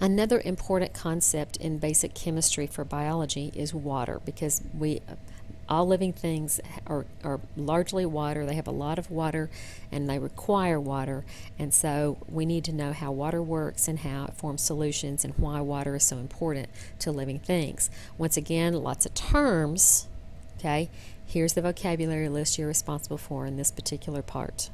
Another important concept in basic chemistry for biology is water because we all living things are, are largely water. They have a lot of water and they require water. And so we need to know how water works and how it forms solutions and why water is so important to living things. Once again, lots of terms. Okay, here's the vocabulary list you're responsible for in this particular part.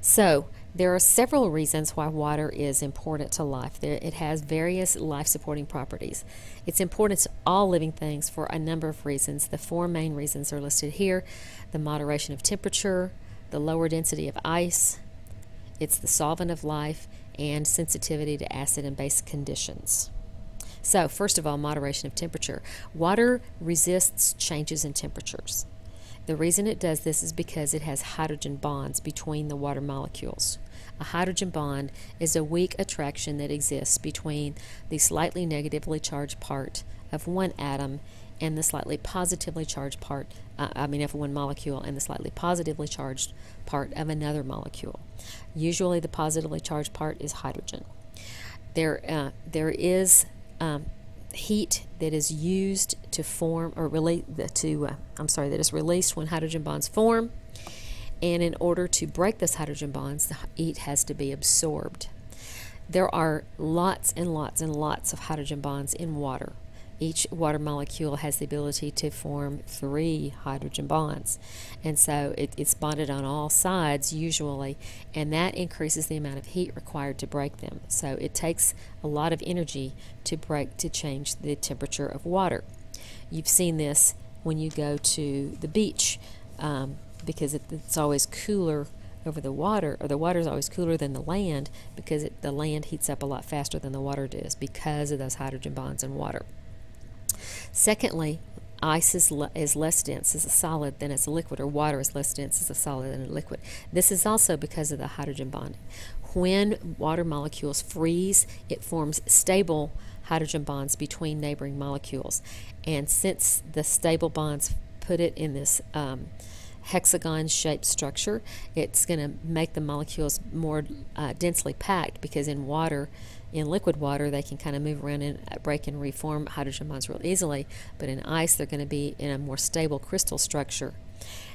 So, there are several reasons why water is important to life. It has various life supporting properties. It's important to all living things for a number of reasons. The four main reasons are listed here the moderation of temperature, the lower density of ice, it's the solvent of life, and sensitivity to acid and base conditions. So, first of all, moderation of temperature. Water resists changes in temperatures. The reason it does this is because it has hydrogen bonds between the water molecules. A hydrogen bond is a weak attraction that exists between the slightly negatively charged part of one atom and the slightly positively charged part, uh, I mean, of one molecule and the slightly positively charged part of another molecule. Usually, the positively charged part is hydrogen. There, uh, there is um, heat that is used to form or relate to, uh, I'm sorry, that is released when hydrogen bonds form. And in order to break those hydrogen bonds, the heat has to be absorbed. There are lots and lots and lots of hydrogen bonds in water. Each water molecule has the ability to form three hydrogen bonds. And so it, it's bonded on all sides usually, and that increases the amount of heat required to break them. So it takes a lot of energy to break to change the temperature of water. You've seen this when you go to the beach. Um, because it, it's always cooler over the water, or the water is always cooler than the land because it, the land heats up a lot faster than the water does because of those hydrogen bonds in water. Secondly, ice is, is less dense as a solid than as a liquid, or water is less dense as a solid than a liquid. This is also because of the hydrogen bonding. When water molecules freeze, it forms stable hydrogen bonds between neighboring molecules. And since the stable bonds put it in this um, hexagon shaped structure. It's going to make the molecules more uh, densely packed because in water, in liquid water, they can kind of move around and uh, break and reform hydrogen bonds real easily. But in ice, they're going to be in a more stable crystal structure.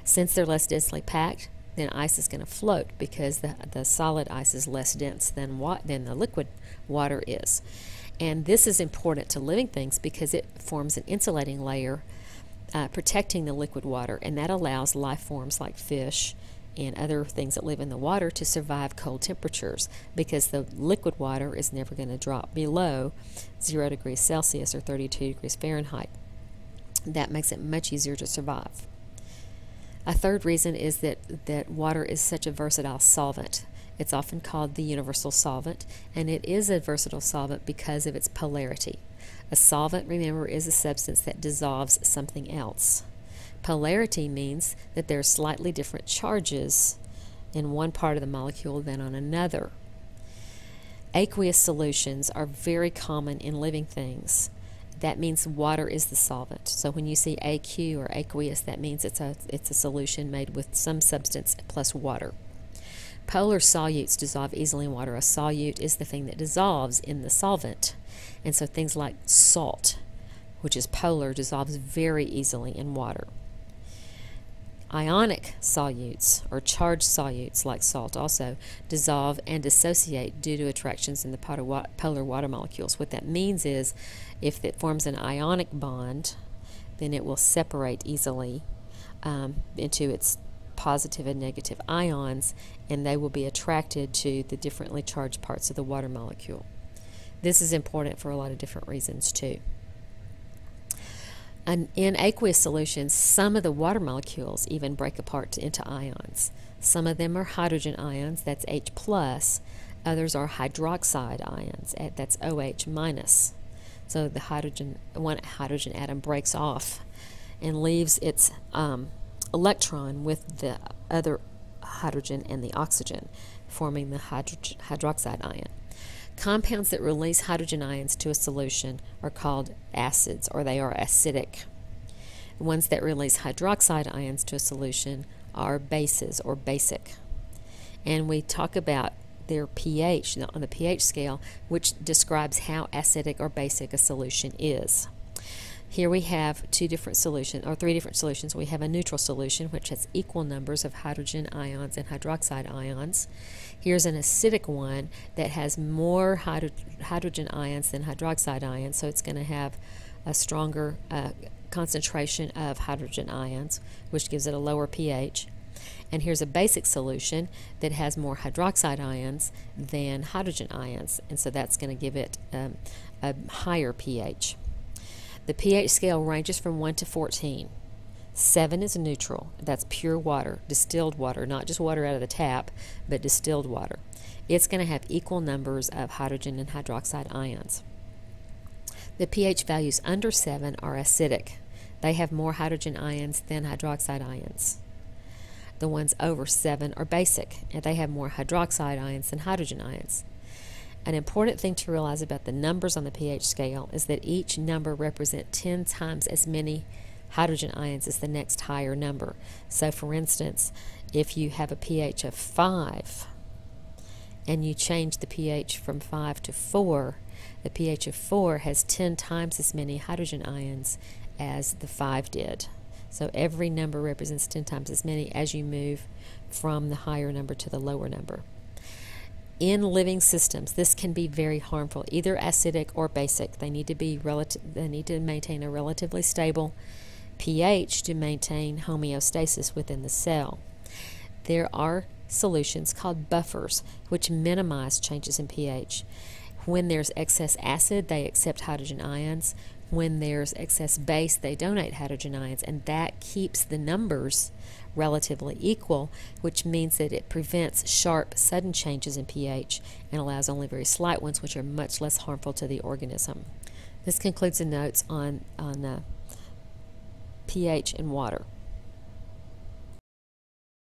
Since they're less densely packed, then ice is going to float because the, the solid ice is less dense than, what, than the liquid water is. And this is important to living things because it forms an insulating layer uh, protecting the liquid water, and that allows life forms like fish and other things that live in the water to survive cold temperatures because the liquid water is never going to drop below 0 degrees Celsius or 32 degrees Fahrenheit. That makes it much easier to survive. A third reason is that, that water is such a versatile solvent. It's often called the universal solvent, and it is a versatile solvent because of its polarity. A solvent, remember, is a substance that dissolves something else. Polarity means that there are slightly different charges in one part of the molecule than on another. Aqueous solutions are very common in living things. That means water is the solvent. So when you see AQ or aqueous, that means it's a, it's a solution made with some substance plus water. Polar solutes dissolve easily in water. A solute is the thing that dissolves in the solvent. And so things like salt, which is polar, dissolves very easily in water. Ionic solutes, or charged solutes like salt, also dissolve and dissociate due to attractions in the polar water molecules. What that means is if it forms an ionic bond, then it will separate easily um, into its positive and negative ions, and they will be attracted to the differently charged parts of the water molecule. This is important for a lot of different reasons too. And in aqueous solutions, some of the water molecules even break apart into ions. Some of them are hydrogen ions, that's H plus. Others are hydroxide ions, that's OH minus. So the hydrogen, one hydrogen atom breaks off and leaves its um, electron with the other hydrogen and the oxygen, forming the hydrogen, hydroxide ion. Compounds that release hydrogen ions to a solution are called acids or they are acidic. The ones that release hydroxide ions to a solution are bases or basic. And we talk about their pH on the pH scale, which describes how acidic or basic a solution is. Here we have two different solutions, or three different solutions. We have a neutral solution, which has equal numbers of hydrogen ions and hydroxide ions. Here's an acidic one that has more hydro hydrogen ions than hydroxide ions, so it's going to have a stronger uh, concentration of hydrogen ions, which gives it a lower pH. And here's a basic solution that has more hydroxide ions than hydrogen ions, and so that's going to give it um, a higher pH. The pH scale ranges from 1 to 14. 7 is neutral. That's pure water, distilled water, not just water out of the tap, but distilled water. It's going to have equal numbers of hydrogen and hydroxide ions. The pH values under 7 are acidic. They have more hydrogen ions than hydroxide ions. The ones over 7 are basic, and they have more hydroxide ions than hydrogen ions. An important thing to realize about the numbers on the pH scale is that each number represents 10 times as many hydrogen ions as the next higher number. So, for instance, if you have a pH of 5 and you change the pH from 5 to 4, the pH of 4 has 10 times as many hydrogen ions as the 5 did. So every number represents 10 times as many as you move from the higher number to the lower number in living systems, this can be very harmful, either acidic or basic. They need to be relative, they need to maintain a relatively stable pH to maintain homeostasis within the cell. There are solutions called buffers which minimize changes in pH. When there's excess acid, they accept hydrogen ions. When there's excess base, they donate hydrogen ions, and that keeps the numbers relatively equal, which means that it prevents sharp, sudden changes in pH and allows only very slight ones, which are much less harmful to the organism. This concludes the notes on, on uh, pH and water.